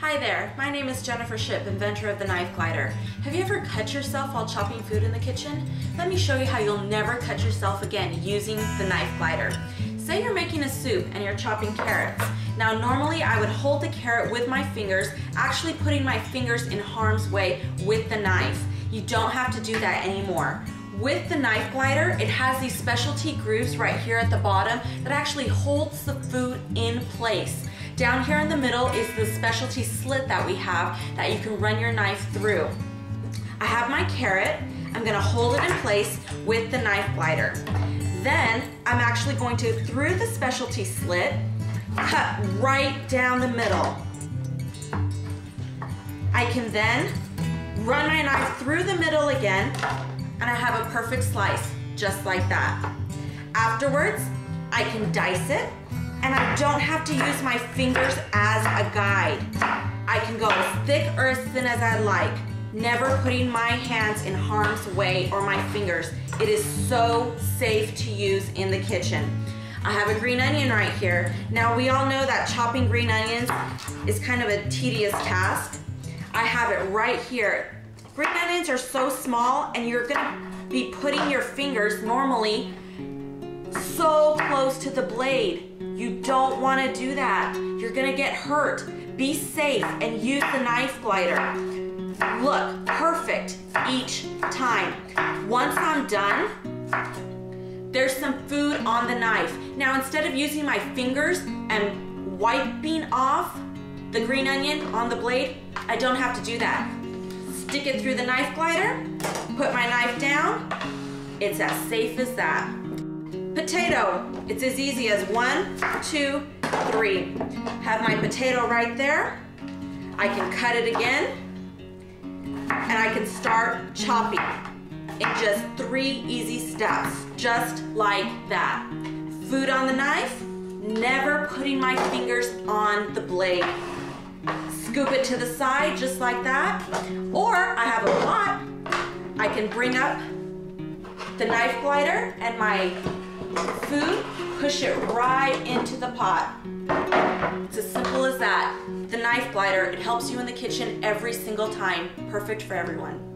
Hi there, my name is Jennifer Ship, inventor of the Knife Glider. Have you ever cut yourself while chopping food in the kitchen? Let me show you how you'll never cut yourself again using the Knife Glider. Say you're making a soup and you're chopping carrots. Now normally I would hold the carrot with my fingers, actually putting my fingers in harm's way with the knife. You don't have to do that anymore. With the knife glider, it has these specialty grooves right here at the bottom that actually holds the food in place. Down here in the middle is the specialty slit that we have that you can run your knife through. I have my carrot. I'm gonna hold it in place with the knife glider. Then I'm actually going to, through the specialty slit, cut right down the middle. I can then run my knife through the middle again and I have a perfect slice, just like that. Afterwards, I can dice it, and I don't have to use my fingers as a guide. I can go as thick or as thin as I like, never putting my hands in harm's way or my fingers. It is so safe to use in the kitchen. I have a green onion right here. Now we all know that chopping green onions is kind of a tedious task. I have it right here. Green onions are so small and you're gonna be putting your fingers normally so close to the blade. You don't wanna do that. You're gonna get hurt. Be safe and use the knife glider. Look, perfect each time. Once I'm done, there's some food on the knife. Now instead of using my fingers and wiping off the green onion on the blade, I don't have to do that stick it through the knife glider, put my knife down. It's as safe as that. Potato, it's as easy as one, two, three. Have my potato right there. I can cut it again, and I can start chopping in just three easy steps, just like that. Food on the knife, never putting my fingers on the blade scoop it to the side just like that. Or I have a pot. I can bring up the knife glider and my food, push it right into the pot. It's as simple as that. The knife glider, it helps you in the kitchen every single time. Perfect for everyone.